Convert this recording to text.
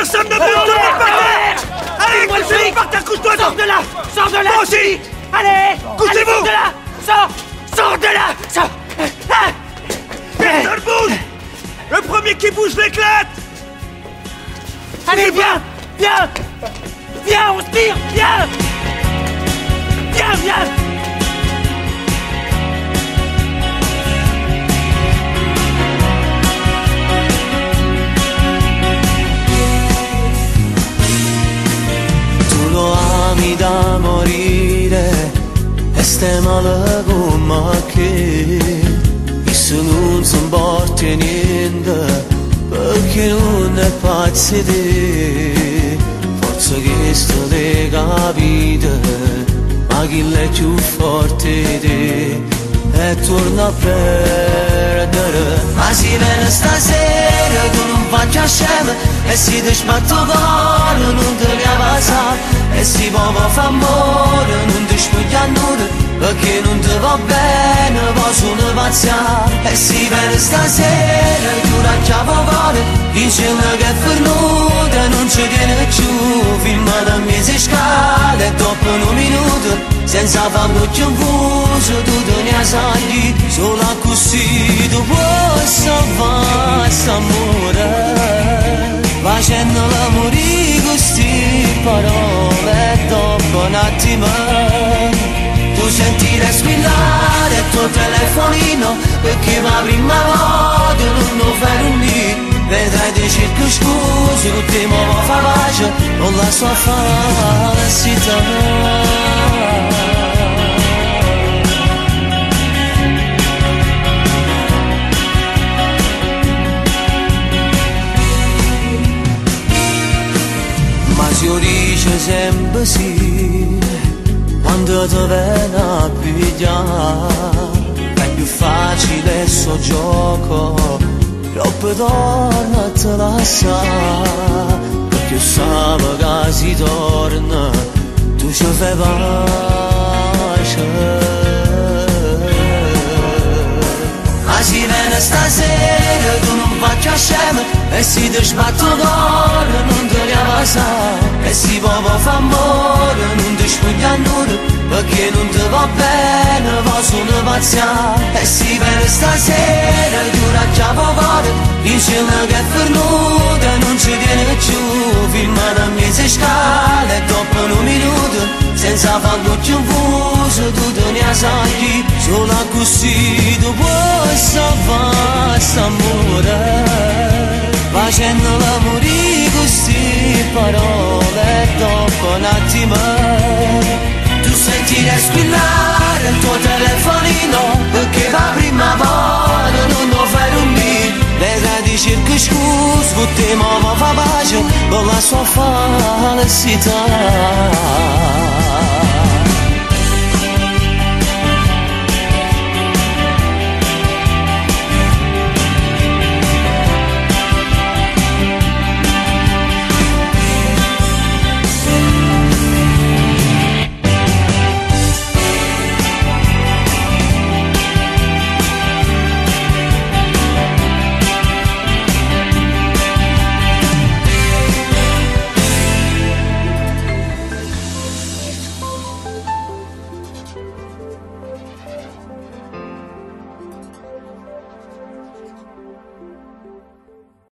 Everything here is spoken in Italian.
personne ne bouge de l'autre côté Allez, flic par terre, couche-toi. Sors de là Sors de là Moi aussi. Allez Couchez-vous de là Sors Sors de là Sors. Ah Personne bouge. Le premier qui bouge l'éclate. Allez, viens Viens. Viens, on se tire Viens, morire e stai male come che non si importa niente perché non è pazzo di forza che sto le capite ma chi è più forte di e torna a perdere ma si viene stasera tu non faccia scema e si ti sbatto cuore non te ne avanza e si può fa amore non ti spuglia nulla perché non ti va bene poi sono pazza e si viene stasera tu la chiamo cuore dicendo che è venuta non ci tiene più. Fino da mesi scala e dopo un minuto senza farlo più tu te ne sai solo così tu puoi salvare attimo tu sentire squillare il tuo telefonino perché la prima volta non dì. Vedrai di circo ti muovo fa pace con la sua falsità ma si dice sempre sì quando ti viene a pigliare è più facile sto gioco troppo torna a te lasciare perché sape che si torna tu ci fai ma si viene stasera tu non faccia scema e si ti sbatto cuore non te ne avanza e si può fa amore non ti spuglia nulla perché non ti va bene poi sono pazza e si viene stasera tu la chiamo cuore dicendo che è venuta non ci tiene più. Fino da mesi scala e dopo un minuto senza farlo più confuso tu te ne sai solo così tu puoi salvare amore? Facendo l'amore così parole e dopo un attimo circo scusa tutti muovo fa pace con la sua falsità